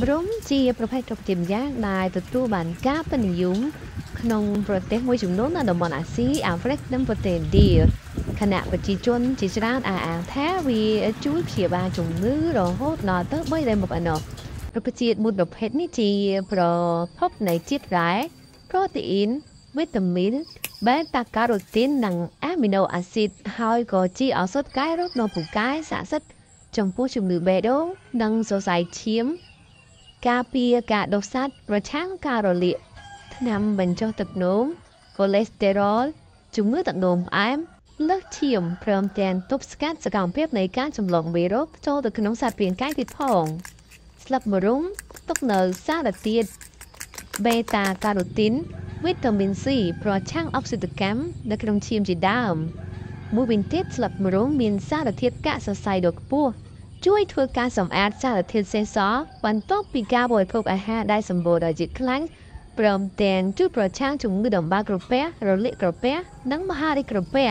ម្រុំជាប្រភេទរុក្ខជាតិម្យ៉ាងដែលទទួលបានការពេញនិយមក្នុងប្រទេសមួយចំនួននៅតំបន់អាស៊ីអាហ្វ្រិកនិងប្រទេសឥណ្ឌាខណៈប្រជាជនជាច្រើនអះអាងថាវាជួយព្យាបាលជំងឺរហូតដល់ទៅ3ដែលមកឯណោះរុក្ខជាតិមួយប្រភេទនេះជាប្រភពនៃជាតិរ៉ែប្រូតេអ៊ីនវីតាមីនបេតាការ៉ូទីននិងអាមីណូអាស៊ីតហើយក៏ជាឱសថកែរោគនៅពូកែស័ក្តិសិទ្ធិចំពោះជំងឺបេះដូងនិងសរសៃឈាម ការពារការដុះសាច់ប្រឆាំងការរលាកថ្នាំបញ្ចុះទឹកនោមកូលេស្តេរ៉ុលជំងឺទឹកនោមផ្អែមលើសឈាមព្រមទាំងទប់ស្កាត់សកម្មភាពនៃការចម្លងមេរោគចូលទៅក្នុងសាច់រាងកាយទៀតផងស្លឹកម្រុំទុកនៅសារធាតុបេតាការ៉ូទីនវីតាមីន C ប្រឆាំងអុកស៊ីតកម្មនៅក្នុងឈាមជាដើមមួយវិញទៀតស្លឹកម្រុំមានសារធាតុកាកសរសៃដ៏ខ្ពស់ ជួយធ្វើការសម្អាតសារធាតុសេសសល់បន្ទាប់ពីការបរិភោគអាហារដែលសម្បូរដោយជាតិខ្លាញ់ព្រមទាំងជួយប្រឆាំងជំងឺដំបៅក្រពះរលាកក្រពះនិងមហារីកក្រពះ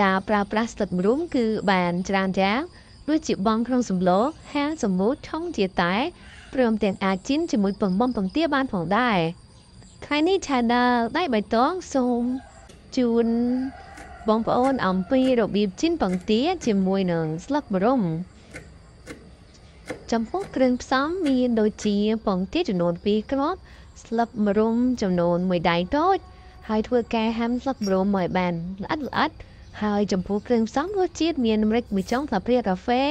ការប្រើប្រាស់ស្លឹកម្រុំគឺបានច្រើនយ៉ាងដូចជាបំក្នុងសម្លហាលសម្ងួតឆុងជាតែព្រមទាំងអាចជិនជាមួយពងបំពងទាបានផងដែរថ្ងៃនេះ Channel ដៃបៃតងសូមជូនបងប្អូនអំពីរបៀបជីនបង្ទាជាមួយនឹងស្លឹកម្រុំ ចំពោះគ្រឿងផ្សំមានដូចជាពងទាចំនួន2គ្រាប់ស្លឹកម្រុំចំនួន1ដៃតូច ហើយធ្វើការហាំស្លឹកម្រុំឲ្យបានល្អិតល្អិតហើយចំពោះគ្រឿងផ្សំរសជាតិមានម្រេច1ចុងស្លាបព្រាកាហ្វេ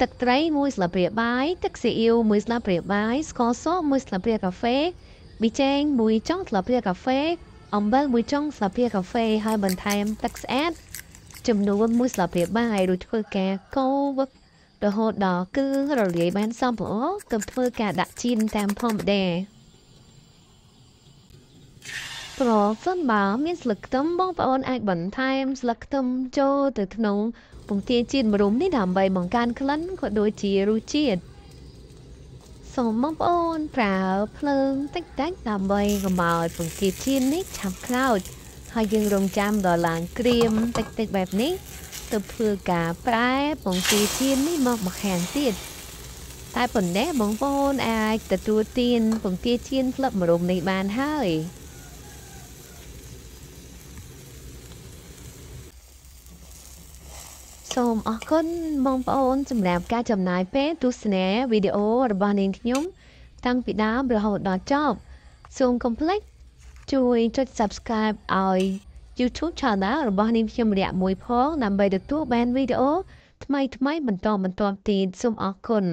ទឹកត្រី1ស្លាបព្រាបាយទឹកស៊ីអ៊ីវ1ស្លាបព្រាបាយស្ករស1ស្លាបព្រាកាហ្វេប៊ីចេង1ចុងស្លាបព្រាកាហ្វេអំបិល1ចុងស្លាបព្រាកាហ្វេហើយបន្ថែមទឹកស្អាតចំនួន1ស្លាបព្រាបាយរួចធ្វើការកូរវឹក រហូតដល់គឺរលាយបានសព្វល្អទើបធ្វើការដាក់ជីនតាមធម្មតាប្រសិនបើមានស្លឹកខ្ទឹមបងប្អូនអាចបន្ថែមស្លឹកខ្ទឹមចូលទៅក្នុងពងទាជាតិម្រុំនេះដើម្បីបង្កើនក្លិនក៏ដូចជារសជាតិសូមបងប្អូនប្រើភ្លើងតិចតិចដើម្បីកុំឲ្យពងទាជាតិនេះឆាប់ខ្លោចហើយយើងរងចាំដល់ឡើងក្រៀមតិចតិចបែបនេះ ទៅធ្វើការប្រែពងទាជាតិនេះមកម្ខាងទៀតតែប៉ុណ្ណេះបងប្អូនអាចទទួលទានពងទាជាតិក្លឹបម្រុំនេះបានហើយសូមអរគុណបងប្អូនសម្រាប់ការចំណាយពេលទស្សនាវីដេអូរបស់នាងខ្ញុំ តាំងពីដើមរហូតដល់ចប់សូមកុំភ្លេចជួយចុច Subscribe ឲ្យ YouTube Channel របស់នាងខ្ញុំរយៈមួយផងដើម្បីទទួលបានវីដេអូថ្មីៗបន្តបន្តទៀតសូមអរគុណ